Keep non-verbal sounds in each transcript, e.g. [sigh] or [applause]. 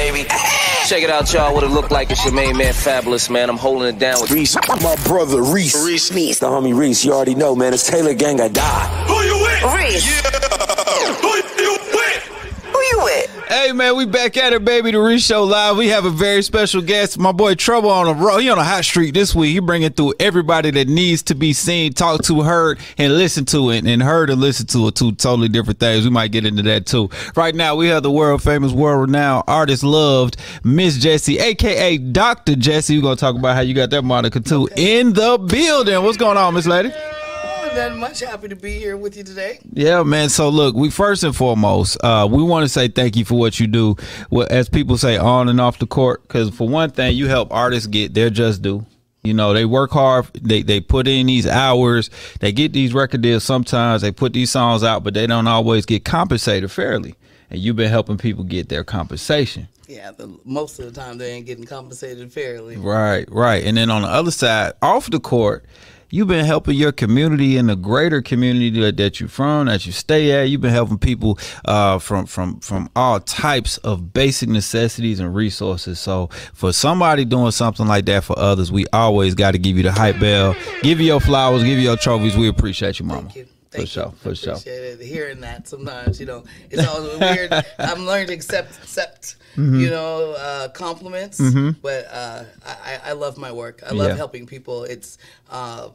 baby. Check it out, y'all. What it look like. It's your main man, Fabolous, man. I'm holding it down with Reec. My brother, Reec. Reec. Reec. The homie Reec. You already know, man. It's Taylor Gang. I die. Who you with? Reec. Who you with? Who you with? Hey man, we back at it, baby. The Reec Show live. We have a very special guest, my boy Trouble on the road. He on a hot streak this week. He bringing through everybody that needs to be seen, talked to, heard, and listened to it. And heard and listened to it two totally different things. We might get into that too. Right now, we have the world famous, world renowned artist loved Miss Jesse, aka Doctor Jesse. We're gonna talk about how you got that moniker too in the building. What's going on, Miss Lady? Not much happy to be here with you today. Yeah, man. So look, we first and foremost, uh, we want to say thank you for what you do, well, as people say, on and off the court. Because for one thing, you help artists get their just due. You know, they work hard. They they put in these hours. They get these record deals. Sometimes they put these songs out, but they don't always get compensated fairly. And you've been helping people get their compensation. Yeah, the, most of the time they ain't getting compensated fairly. Right, right. And then on the other side, off the court, you've been helping your community and the greater community that, that you're from, that you stay at. You've been helping people uh, from from from all types of basic necessities and resources. So for somebody doing something like that for others, we always got to give you the hype bell, give you your flowers, give you your trophies. We appreciate you, mama. Thank you. For sure, for sure. It. Hearing that sometimes, you know, it's always [laughs] weird. I'm learning to accept, accept, Mm-hmm. you know, uh, compliments. Mm-hmm. But uh, I, I love my work. I love Yeah. helping people. It's uh,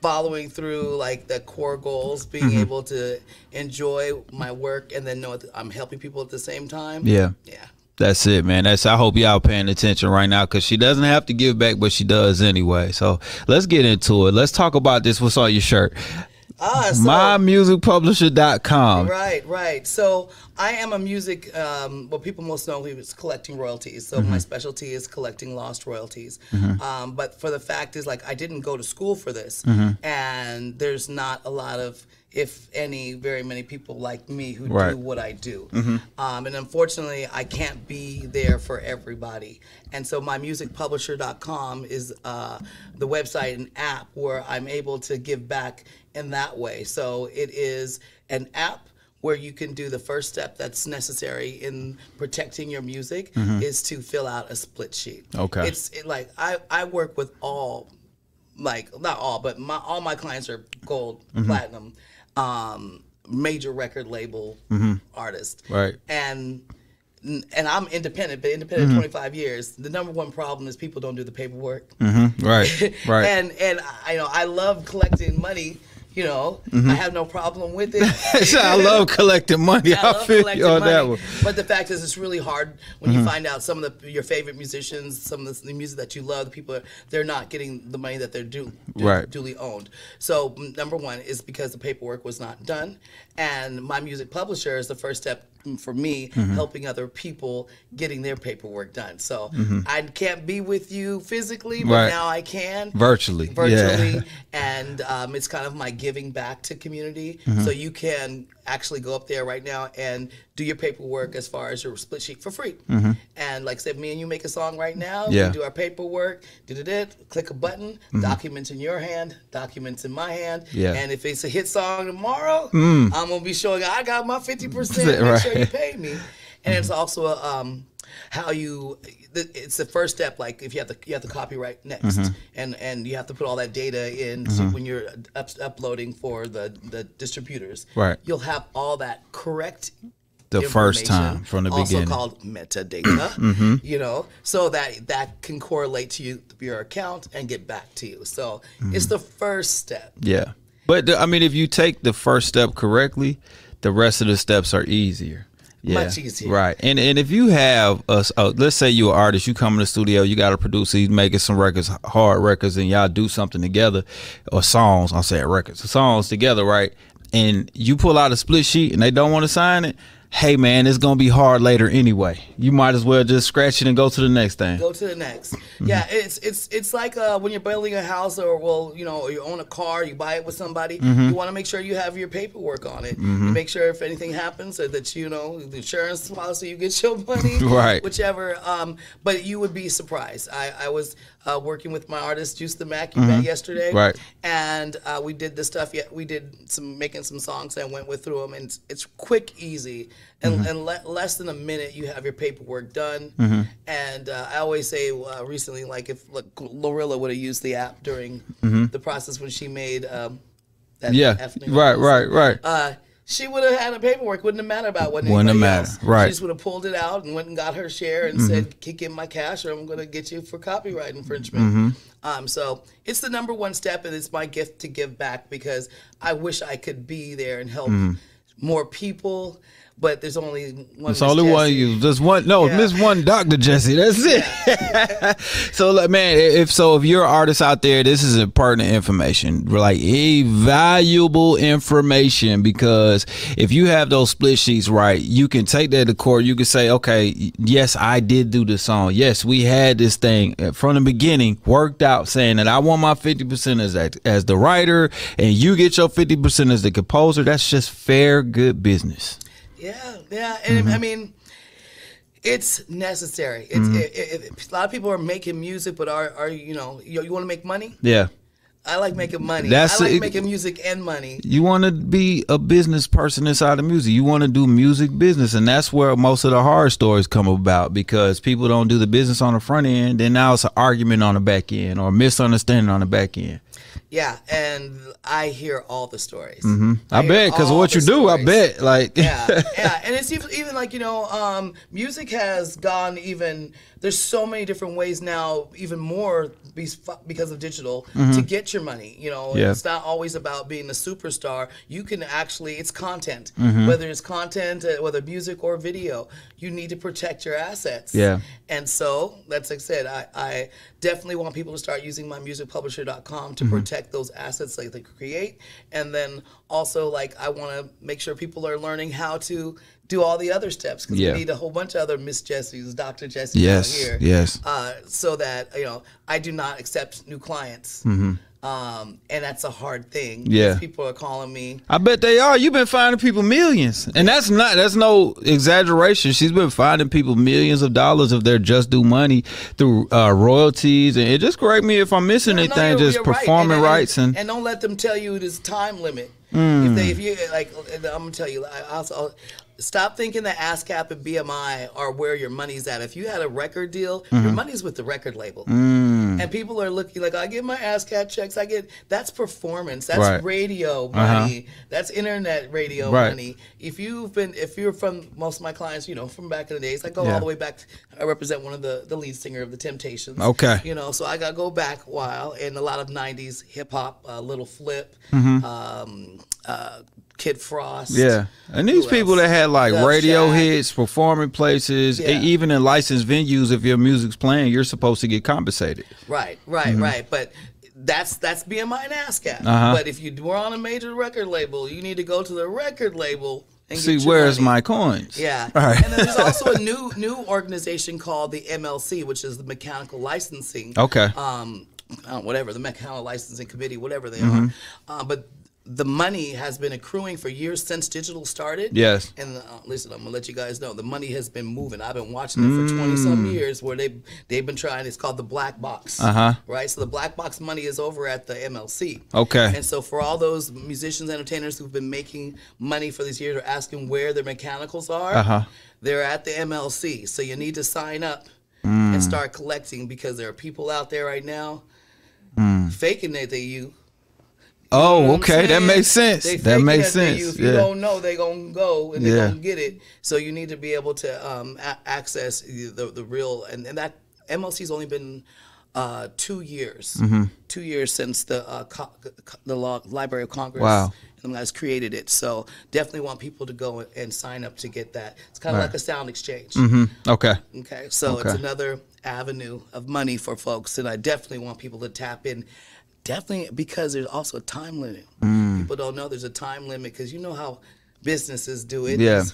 following through like the core goals, being Mm-hmm. able to enjoy my work, and then know that I'm helping people at the same time. Yeah. Yeah. That's it, man. That's I hope y'all paying attention right now because she doesn't have to give back, but she does anyway. So let's get into it. Let's talk about this. What's on your shirt? Ah, so, MyMusicPublisher.com. Right, right. So I am a music. Um, what people most know me is collecting royalties. So Mm-hmm. my specialty is collecting lost royalties. Um, but for the fact is, like, I didn't go to school for this, Mm-hmm. and there's not a lot of, if any, very many people like me who Right. do what I do. Um, and unfortunately, I can't be there for everybody. And so my musicpublisher.com is uh, the website and app where I'm able to give back in that way. So it is an app where you can do the first step that's necessary in protecting your music mm-hmm. is to fill out a split sheet. Okay. It's it, like I, I work with all like not all, but my all my clients are gold, mm-hmm. platinum, um, major record label mm-hmm. artists. Right. And and I'm independent, but independent 25 years. The number one problem is people don't do the paperwork. Right. [laughs] Right. and and I you know I love collecting money. You know, mm-hmm. I have no problem with it. [laughs] I love collecting money. [laughs] I, I love collecting you on money, that one. but the fact is, it's really hard when you mm-hmm. find out some of the your favorite musicians, some of the, the music that you love, the people are, they're not getting the money that they're due, du- Right. duly owned. So number one is because the paperwork was not done, and my music publisher is the first step for me helping other people getting their paperwork done. So I can't be with you physically, but Right. now I can Virtually, yeah. virtually, [laughs] and um, it's kind of my giving back to community. Mm-hmm. So you can actually go up there right now and do your paperwork as far as your split sheet for free. And like I said, me and you make a song right now. Mm-hmm. Yeah. Mm-hmm. We do our paperwork. Did it? click a button. Documents in your hand. Documents in my hand. Yeah. Mm. And if it's a hit song tomorrow, I'm gonna be showing I got my fifty percent. [laughs] Make Right. sure you pay me. And it's also a, um, how you. It's the first step. Like if you have the you have the copyright next, Mm-hmm. and and you have to put all that data in so when you're up, uploading for the the distributors. Right. You'll have all that correct. The first time from the also beginning. Mm-hmm. called metadata. [clears throat] You know, so that that can correlate to you your account and get back to you. So Mm-hmm. it's the first step. Yeah. But the, I mean, if you take the first step correctly, the rest of the steps are easier. Yeah. Much easier. Right. And and if you have us, uh, let's say you're an artist, you come in the studio, you got a producer, he's making some records, hard records, and y'all do something together, or songs. I'm saying records, songs together, right? And you pull out a split sheet, and they don't want to sign it. Hey man, it's gonna be hard later anyway. You might as well just scratch it and go to the next thing. Go to the next. Mm-hmm. Yeah, it's it's it's like uh, when you're building a house or well, you know, you own a car, you buy it with somebody. Mm-hmm. You want to make sure you have your paperwork on it. You make sure if anything happens, so that you know the insurance policy, you get your money, [laughs] Right. Whichever. Um, but you would be surprised. I I was uh, working with my artist Juice the Mac you met yesterday, Mm-hmm. Right. And uh, we did the stuff. Yeah, we did some making some songs and went with through them, and it's, it's quick, easy and, Mm-hmm. and le- less than a minute you have your paperwork done. Mm-hmm. And uh, I always say uh, recently, like if like, Glorilla would have used the app during the process when she made um, that Mm-hmm. Yeah. F- Right. Right. Right. She would have had a paperwork. Wouldn't have mattered about what Wouldn't have mattered, right. She just would have pulled it out and went and got her share and mm-hmm. said, "Kick in my cash, or I'm going to get you for copyright infringement." Mm-hmm. Um, so it's the number one step, and it's my gift to give back because I wish I could be there and help mm-hmm. more people. But there's only one. It's only one you. Just one. No, Yeah. Miss one, Doctor Jesse. That's it. [laughs] so, like, man, if so, if you're an artist out there, this is important information, like a valuable information, because if you have those split sheets right, you can take that to court. You can say, okay, yes, I did do the song. Yes, we had this thing uh, from the beginning worked out, saying that I want my fifty percent as that as the writer, and you get your fifty percent as the composer. That's just fair, good business. Yeah, yeah, and Mm-hmm. I mean, it's necessary. It's Mm-hmm. it, it, it- a lot of people are making music, but are are you know you, you want to make money? Yeah. I like making money. That's I like making music and money. You want to be a business person inside of music. You want to do music business, and that's where most of the horror stories come about because people don't do the business on the front end. Then now it's an argument on the back end or misunderstanding on the back end. Yeah, and I hear all the stories. Mm-hmm. I, hear bet because of what you do. I bet like yeah, [laughs] yeah, and it's even, even like you know, um, music has gone even. There's so many different ways now, even more because of digital, to get your money. You know, Mm-hmm. Yeah. it's not always about being a superstar. You can actually, it's content. Mm-hmm. Whether it's content, uh, whether music or video, you need to protect your assets. Yeah. And so, that's like I said, I, I definitely want people to start using mymusicpublisher.com to Mm-hmm. protect those assets that they create. And then also, like, I want to make sure people are learning how to do all the other steps because Yeah. we need a whole bunch of other Miss Jessies, Dr. Jesse Yes, here. yes. Uh, so that, you know, I do not accept new clients. Um, and that's a hard thing. Yeah. People are calling me. I bet they are. You've been finding people millions, and that's not that's no exaggeration. She's been finding people millions of dollars if they're just do money through uh, royalties, and it just correct me if I'm missing No, anything. you're- just you're right. performing and, rights and, and don't let them tell you there's time limit. Mm. If they if you like, I'm gonna tell you. I also stop thinking that ASCAP and BMI are where your money's at. If you had a record deal, Mm-hmm. your money's with the record label. Mm. And people are looking like I get my ASCAP checks. I get that's performance. That's Right. radio Uh-huh. money. That's internet radio Right. money. If you've been, if you're from most of my clients, you know, from back in the days, I go Yeah. all the way back. I represent one of the the lead singer of the Temptations. Okay. You know, so I got to go back a while and a lot of '90s hip hop, uh, Lil Flip, um, uh, Kid Frost. Mm-hmm. Yeah, and these people that had like radio Shack. hits, performing places, Yeah. even in licensed venues, if your music's playing, you're supposed to get compensated. Right, right, right. But that's that's BMI and ASCAP. Mm-hmm. Uh-huh. But if you were on a major record label, you need to go to the record label and See, where's money. my coins? Yeah. [laughs] All right. And then there's [laughs] also a new new organization called the MLC, which is the Mechanical Licensing. Okay. Um, uh, whatever the Mechanical Licensing Committee, whatever they Mm-hmm. are. Uh, but the money has been accruing for years since digital started. Yes. And uh, listen, I'm gonna let you guys know the money has been moving. I've been watching it for 20 some Mm. years, where they they've been trying. It's called the black box. Uh-huh. Right. So the black box money is over at the MLC. Okay. And so for all those musicians, entertainers who've been making money for these years, are asking where their mechanicals are. Uh-huh. They're at the MLC. So you need to sign up Mm. and start collecting because there are people out there right now Mm. faking that they you. Oh, know okay, that makes sense. That makes they you. sense. If you don't know, they're gonna go and they Yeah. gonna get it. So you need to be able to um, a- access the the real and, and that MLC's only been uh, two years, Mm-hmm. two years since the uh, co- co- the law, Library of Congress. Wow. Guys created it. So definitely want people to go and sign up to get that. It's kind of Right. like a sound exchange. Okay. Okay, so it's another avenue of money for folks, and I definitely want people to tap in. Definitely because there's also a time limit. Mm. People don't know there's a time limit because you know how businesses do it. Yeah.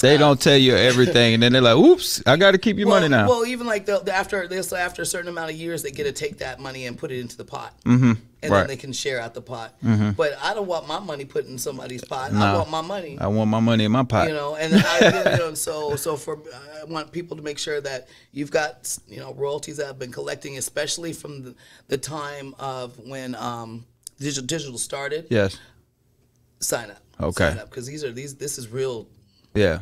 They don't tell you everything, and then they're like, "Oops, I got to keep your well, money now." Well, even like the, the after this after a certain amount of years, they get to take that money and put it into the pot, mm-hmm. And Right. then they can share out the pot. But I don't want my money put in somebody's pot. I want my money. I want my money in my pot. you know and I, you know, [laughs] so so for i want people to make sure that you've got you know royalties that I've been collecting especially from the, the time of when um digital digital started yes. sign up Okay. sign up because these are these this is real Yeah.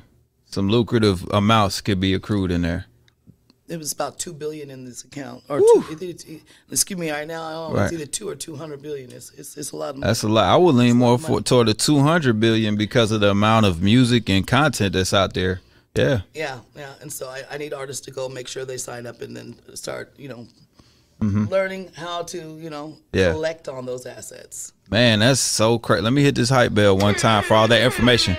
Some lucrative amounts could be accrued in there. It was about two billion in this account, or two, it, it, it- excuse me, right now I don't know, Right. it's either two or two hundred billion. It's it's, it's a lot of money. That's a lot. I would lean more for, toward the 200 billion because of the amount of music and content that's out there. Yeah. Yeah, yeah. And so I, I need artists to go make sure they sign up and then start, you know, Mm-hmm. learning how to, you know, Yeah. collect on those assets. Man, that's so crazy. Let me hit this hype bell one time for all that information.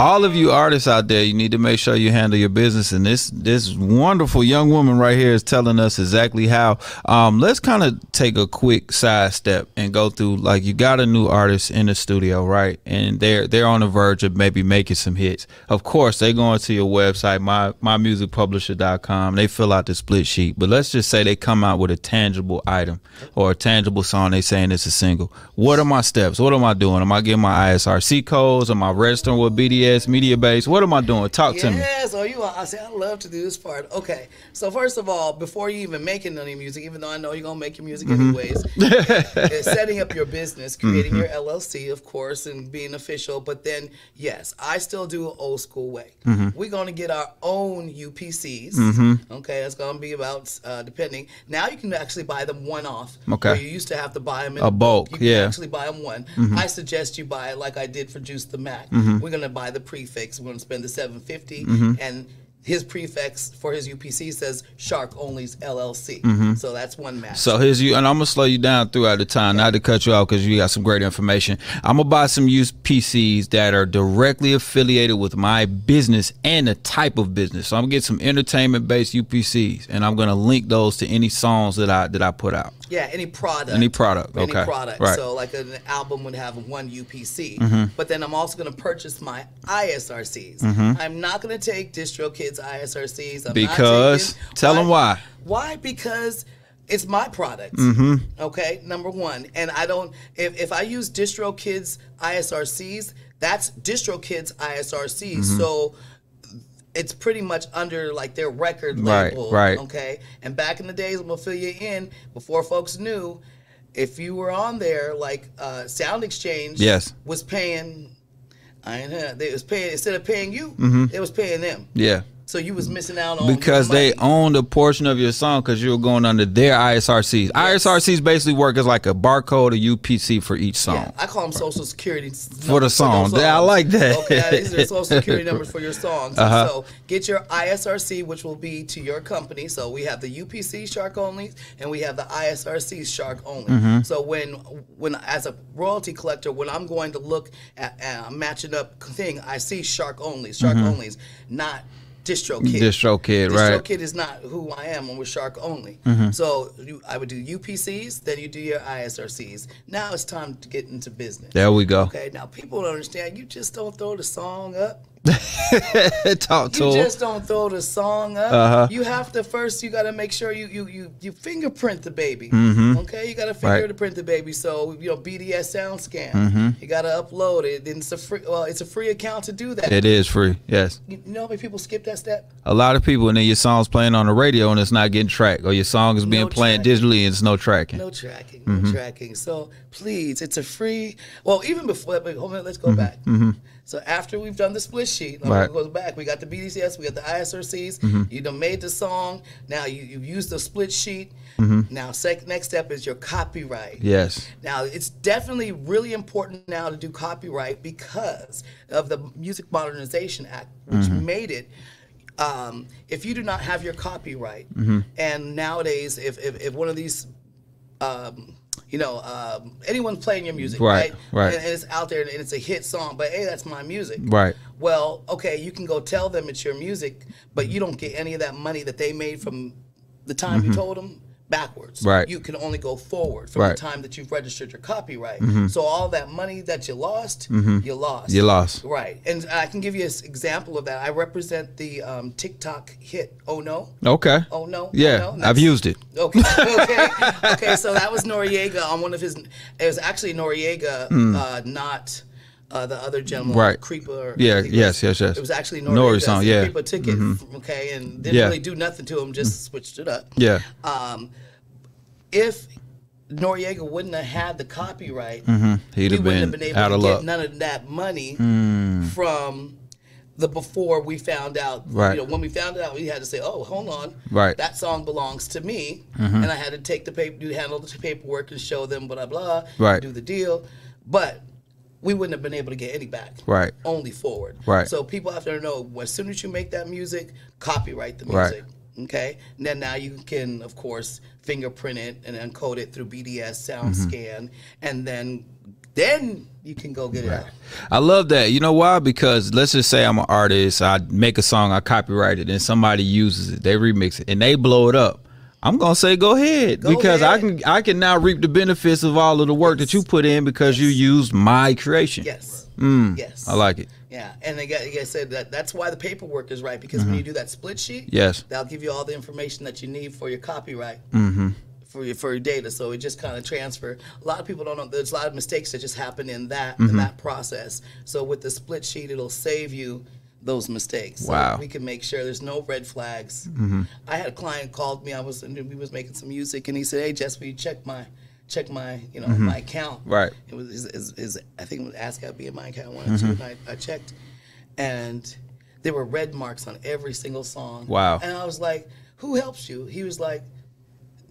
All of you artists out there, you need to make sure you handle your business. And this this wonderful young woman right here is telling us exactly how. Um, let's kind of take a quick sidestep and go through like you got a new artist in the studio, right? And they're they're on the verge of maybe making some hits. Of course, they go into your website, my mymusicpublisher.com. They fill out the split sheet. But let's just say they come out with a tangible item or a tangible song. They saying it's a single. What are my steps? What am I doing? Am I getting my ISRC codes? Am I registering with BDS Media Base? What am I doing? Talk to me. Yes, so you, I say I love to do this part. Okay, so first of all, before you even making any music, even though I know you're gonna make your music Mm-hmm. anyways, [laughs] setting up your business, creating your Mm-hmm. LLC, of course, and being official. But then, yes, I still do it old school way. Mm-hmm. We're gonna get our own UPCs. Okay, it's gonna be about uh, depending. Now you can actually buy them one off. Okay. You used to have to buy them in A bulk, You yeah. Mm-hmm. actually buy them one. I suggest you buy it like I did for Juice the Mac. We're gonna buy the prefix. We're gonna spend the 750 Mm-hmm. and his prefix for his UPC says Shark Only's LLC. So that's one match. Mm-hmm. So here's you, and I'm gonna slow you down throughout the time, not to cut you off because you got some great information. I'm gonna buy some UPCs that are directly affiliated with my business and the type of business. So I'm gonna get some entertainment based UPCs, and I'm gonna link those to any songs that I that I put out. Yeah, any product. Any product, Any okay, product. right. So like an album would have one UPC. Mm-hmm. But then I'm also gonna purchase my ISRCs. I'm not gonna take DistroKid's ISRCs. I'm not Because- taking- tell 'em why. Why? Because it's my product. Mm-hmm. Okay, number one. And I don't if, if I use DistroKid's ISRCs, that's DistroKid's ISRCs. Mm-hmm. So it's pretty much under like their record Right, label. right. right. Okay. And back in the days, I'm gonna fill you in before folks knew. If you were on there, like uh, Sound Exchange, Yes. was paying. I heard- they was paying instead of paying you, It was paying them. Yeah. So you was missing out on Because they owned a portion of your song because you were going under their ISRCs. ISRCs basically work as like a barcode or UPC for each song. Yeah, I call them social security For the song. Yeah, I like that. Okay, these are social security [laughs] numbers for your songs. Uh-huh. So get your ISRC, which will be to your company. So we have the UPC Shark Only, and we have the ISRC Shark Only. Mm-hmm. So when when as a royalty collector, when I'm going to look at uh, matching up thing, I see Shark Only, Shark Onlys, not. DistroKid. Mm-hmm. DistroKid, right. Mm-hmm. DistroKid is not who I am. I'm with Shark Only. So you, I would do UPCs, then you do your ISRCs. Now it's time to get into business. There we go. Okay, now people don't understand. You just don't throw the song up. [laughs] Talk to You just don't throw the song up. Uh-huh. You have to first. You got to make sure you you you you fingerprint the baby. Okay, you got to Mm-hmm. Right. fingerprint the baby. So you know BDS Sound Scan. You got to upload it. And it's a free. Well, it's a free account to do that. Mm-hmm. It is free. Yes. You know how many people skip that step? A lot of people, and then your song's playing on the radio and it's not getting tracked, or your song is being No playing digitally and it's no tracking. No tracking, no Mm-hmm. tracking. So please, it's a free. Well, even before, but hold on, let's go Mm-hmm. back. So after we've done the split sheet, Right. it goes back. We got the BDCS, we got the ISRCs. You done made the song. Now you you used the split sheet. Now, sec- next step is your copyright. Yes. Now, it's definitely really important now to do copyright because of the Music Modernization Act, which made it. Um, if you do not have your copyright, and nowadays, if, if, if one of these, um, you know, um, anyone playing your music, Right, right, right. And, and it's out there and it's a hit song, but hey, that's my music, Right. Well, okay, you can go tell them it's your music, but you don't get any of that money that they made from the time you told them backwards. Right. You can only go forward from Right. The time that you've registered your copyright. So all that money that you lost, you lost. You lost. Right. And I can give you an example of that. I represent the um, TikTok hit Oh No. Okay. Oh No. Yeah, Oh, No? I've used it. Okay. [laughs] Okay. okay. So that was Noriega on one of his. It was actually Noriega, uh, not uh, the other gentleman, Hmm. Right. Kreepa. Yeah, yes, yes, yes. It was actually Nori Noriega. song, so yeah. Kreepa took it. Okay, and didn't Yeah. really do nothing to him. Just switched it up. Yeah. Um, if Noriega wouldn't have had the copyright, Mm-hmm. He'd we have wouldn't have been able to get luck. Mm. none of that money from the before we found out. Right. You know, when we found out, we had to say, "Oh, hold on, Right. That song belongs to me," and I had to take the paper, do handle the paperwork, and show them blah blah, Right. do the deal, but. We wouldn't have been able to get any back. Right. Only forward. Right. So people have to know as soon as you make that music, copyright the music. Right. Okay. And then now you can, of course, fingerprint it and encode it through BDS sound Mm-hmm. scan, and then then you can go get it out. I love that. You know why? Because let's just say I'm an artist, I make a song, I copyright it, and somebody uses it, they remix it, and they blow it up. I'm gonna say go ahead Go because I can I can now reap the benefits of all of the work that you put in because you used my creation. Yes. Mm, Yes. I like it. Yeah, and again, like I said that that's why the paperwork is right because when you do that split sheet, Mm-hmm. Yes. that'll give you all the information that you need for your copyright. Mm-hmm. For your, for your data, so it just kind of transfer. A lot of people don't know. There's a lot of mistakes that just happen in that Mm-hmm. in that process. So with the split sheet, it'll save you those mistakes. So Wow. Mm-hmm. we can make sure there's no red flags. I had a client called me. I was we was making some music, and he said, "Hey, Jess, will you check my check my you know my account?" Mm-hmm. Right. It was his, his, his I think it was ASCAP be in my account one or Mm-hmm. two. And I, I checked, and there were red marks on every single song. Wow. And I was like, "Who helps you?" He was like,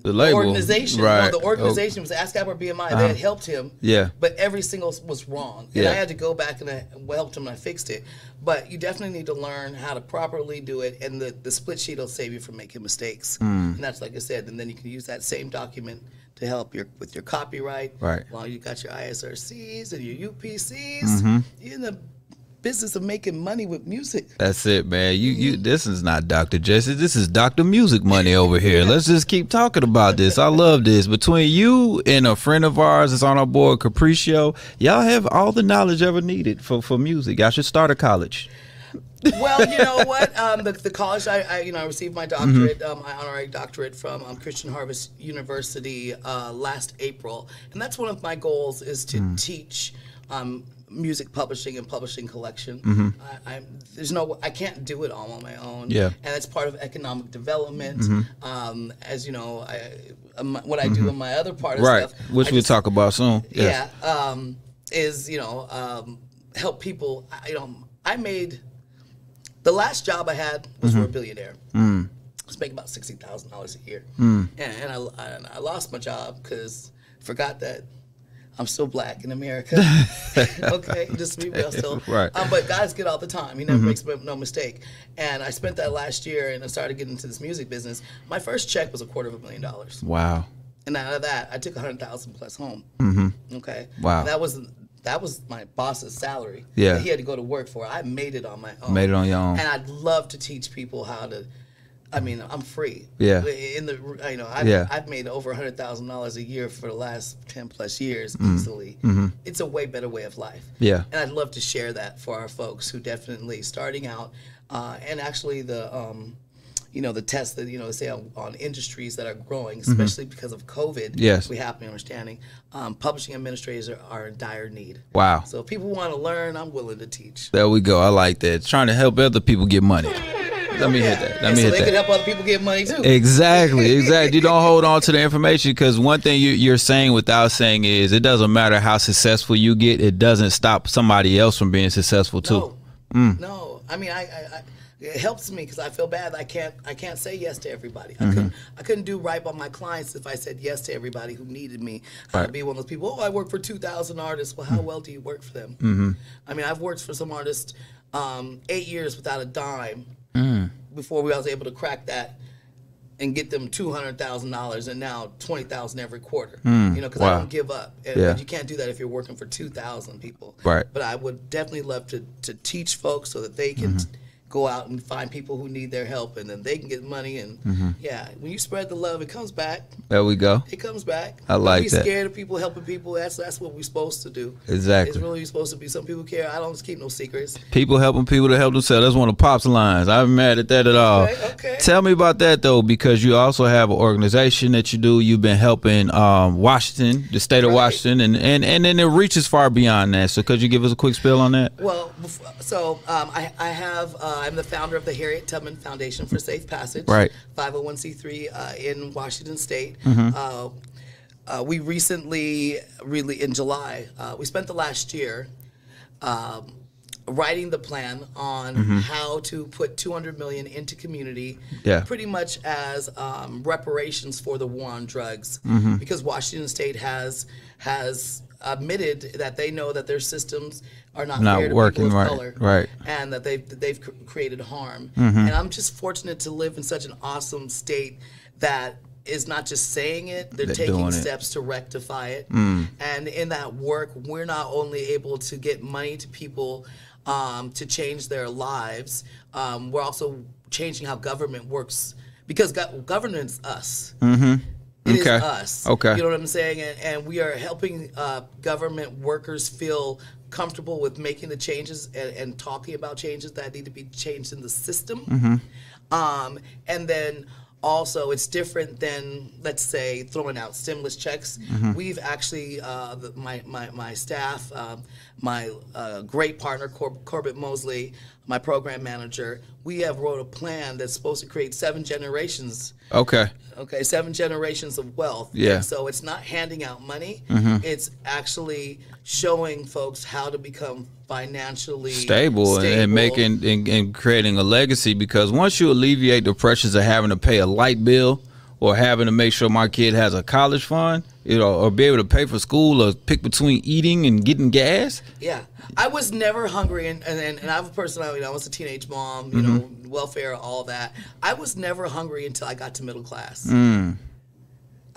The "The label, organization." right? No, the organization was ASCAP or BMI. Uh-huh. They had helped him. Yeah. But every single was wrong, and Yeah. I had to go back and I helped him and I fixed it. But you definitely need to learn how to properly do it, and the, the split sheet will save you from making mistakes. Hmm. And that's like I said, and then you can use that same document to help your with your copyright. Right. While you got your ISRCs and your UPCs, Mm-hmm. you're in the business of making money with music. That's it, man. You you this is not Dr. Jesse. This is Dr. Music Money over here. Let's just keep talking about this. I love this. Between you and a friend of ours that's on our board, Capriccio, y'all have all the knowledge ever needed for, for music. Y'all should start a college. Well, you know what? Um, the, the college, I, I, you know, I received my Mm-hmm. doctorate, um, my honorary doctorate from um, Christian Harvest University uh, last April, and that's one of my goals is to Mm. teach um, music publishing and publishing collection. Mm-hmm. I, I, there's no, I can't do it all on my own. Yeah. Mm-hmm. and it's part of economic development. Um, as you know, I, um, what I do in my other part of Right. stuff, Which we'll talk about soon. Yes. yeah, um, is you know um, help people. You know, I made the last job I had was Mm-hmm. for a billionaire. Mm. I was making about sixty thousand dollars a year, and, and I, and I lost my job because forgot that. I'm still black in America. [laughs] okay, just be real still. Right. Um, but God's good all the time. He never makes no mistake. And I spent that last year and I started getting into this music business. My first check was a quarter of a million dollars. Wow. And out of that, I took a hundred thousand plus home. Mm-hmm. Okay. Wow. And that was that was my boss's salary. Yeah. He had to go to work for. I made it on my own. Made it on your own. And I'd love to teach people how to. I mean, I'm free. Yeah. In the you know, I've, Yeah. I've made over a hundred thousand dollars a year for the last ten plus years Mm-hmm. easily. It's a way better way of life. Yeah. And I'd love to share that for our folks who definitely starting out, uh, and actually the. Um, you know the tests that you know say on, on industries that are growing, especially because of COVID. Mm-hmm. Yes. we have to be understanding. Um, publishing administrators are, are in dire need. Wow. So if people want to learn, I'm willing to teach. There we go. I like that. Trying to help other people get money. Let me hit that. Let And me so hit they that. can help other people get money too. Exactly, [laughs] exactly. You don't hold on to the information because one thing you, you're saying without saying is it doesn't matter how successful you get, it doesn't stop somebody else from being successful too. No, Mm. no. I mean, I, I, I it helps me because I feel bad. I can't, I can't say yes to everybody. Mm-hmm. I couldn't, I couldn't do right by my clients if I said yes to everybody who needed me. Right. I'd be one of those people. Oh, I work for two thousand artists. Well, how well do you work for them? Mm-hmm. I mean, I've worked for some artists um, eight years without a dime Mm. before we was able to crack that. And get them two hundred thousand dollars, and now twenty thousand every quarter. you know, because I Mm. wow. don't give up. And- Yeah. But you can't do that if you're working for two thousand people. Right. But I would definitely love to, to teach folks so that they can Mm-hmm. Go out and find people who need their help and then they can get money and Mm-hmm. yeah, when you spread the love, it comes back. There we go. It comes back. I like Don't that. scared of people helping people. That's that's what we're supposed to do. Exactly. It's really supposed to be. Some people care. I don't keep no secrets. People helping people to help themselves. That's one of Pop's lines. I'm mad at that at all. Okay, okay. Tell me about that though, because you also have an organization that you do. You've been helping um, Washington, the state of Right. Washington, and, and and then it reaches far beyond that. So could you give us a quick spill on that? Well, so um, I, I have uh, I'm the founder of the Harriet Tubman Foundation for Safe Passage, Right. 501c3 uh, in Washington State. Mm-hmm. Uh, uh, we recently, really in July, uh, we spent the last year um, writing the plan on how to put 200 million into community, Yeah. pretty much as um, reparations for the war on drugs, Mm-hmm. because Washington State has has admitted that they know that their systems are not, Not fair to working people of right, color, right. and that they've that they've cr- created harm. Mm-hmm. And I'm just fortunate to live in such an awesome state that is not just saying it; they're, They're taking doing it. Mm. steps to rectify it. And in that work, we're not only able to get money to people um, to change their lives, um, we're also changing how government works because go- government's us. It is. Okay. us. Okay. You know what I'm saying? And, and we are helping uh, government workers feel comfortable with making the changes and, and talking about changes that need to be changed in the system. Mm-hmm. Um, and then also, it's different than, let's say, throwing out stimulus checks. Mm-hmm. We've actually, uh, my, my, my staff, um, my uh, great partner, Cor- Corbett Mosley, my program manager, we have wrote a plan that's supposed to create seven generations Okay. okay seven generations of wealth Yeah. And so it's not handing out money Mm-hmm. it's actually showing folks how to become financially stable, and- and making and, and creating a legacy because once you alleviate the pressures of having to pay a light bill or having to make sure my kid has a college fund, you know, or be able to pay for school or pick between eating and getting gas. yeah i was never hungry and, and, and, i have a personality i was a teenage mom you Mm-hmm. know welfare all that i was never hungry until i got to middle class Mm.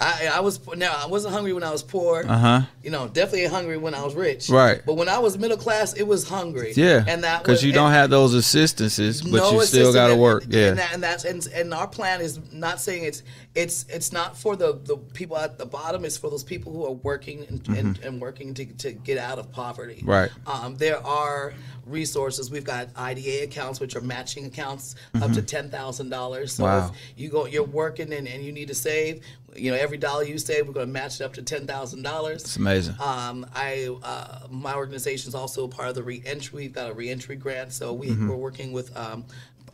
I, I was now I wasn't hungry when I was poor. Uh huh. You know, definitely hungry when I was rich. Right. But when I was middle class, it was hungry. Yeah. And that because you and- don't have those assistances, but you still got to work. Yeah. and, that, and that's and, and our plan is not saying it's it's it's not for the, the people at the bottom. It's for those people who are working and, and, and working to, to get out of poverty. Mm-hmm. Right. Um, there are resources. We've got IDA accounts, which are matching accounts up to ten thousand dollars. So Mm-hmm. Wow. if you go, you're working and, and you need to save. You know, every dollar you save, we're going to match it up to ten thousand dollars. It's amazing. Um, I uh, my organization is also part of the reentry. We've got a reentry grant, so we, Mm-hmm. we're working with um,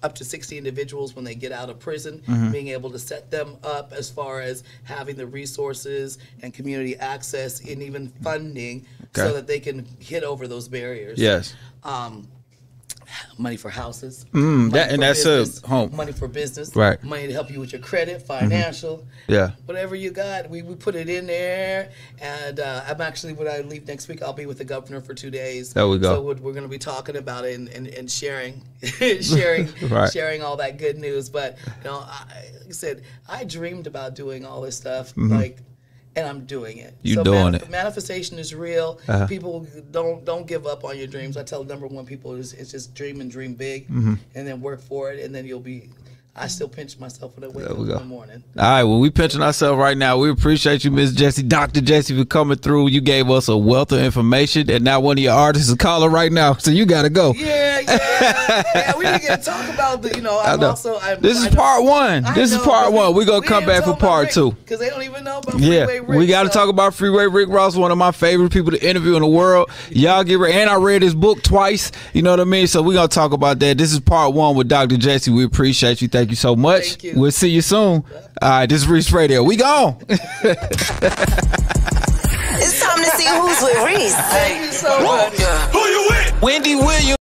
up to 60 individuals when they get out of prison, Mm-hmm. being able to set them up as far as having the resources and community access and even funding, so that they can hit over those barriers. yes. Money for houses, Mm, that- and that's a home. money for business, Right. Money to help you with your credit, financial, Yeah. whatever you got, we, we put it in there. And uh, I'm actually, when I leave next week, I'll be with the governor for two days. There we go. So we're, we're going to be talking about it and, and, and sharing, [laughs] sharing, [laughs] Right. sharing all that good news. But you know, I, like I said, I dreamed about doing all this stuff, like. And I'm doing it. You doing it. Manifestation is real. Uh-huh. People don't don't give up on your dreams. I tell number one people is it's just dream and dream big, Mm-hmm. and then work for it, and then you'll be. I still pinch myself when I wake up in the morning. All right, well, we pinching ourselves right now. We appreciate you, Miss Jesse, Dr. Jesse, for coming through. You gave us a wealth of information, and now one of your artists is calling right now, so you got to go. Yeah, yeah, yeah. We didn't get to talk about the. You know, I'm know. also. I'm, This is I know- part one. I This is part one. We're gonna come back for part Rick, two. because they don't even know about Yeah, Freeway Rick. we got to so- talk about Freeway Rick Ross, one of my favorite people to interview in the world. Y'all get ready. And I read his book twice. You know what I mean? So we going to talk about that. This is part one with Dr. Jesse. We appreciate you. Thank you so much. Thank you. We'll see you soon. All right, this is Reec Radio. We gone. [laughs] It's time to see who's with Reec. Thank you so much. Who you with? Wendy Williams.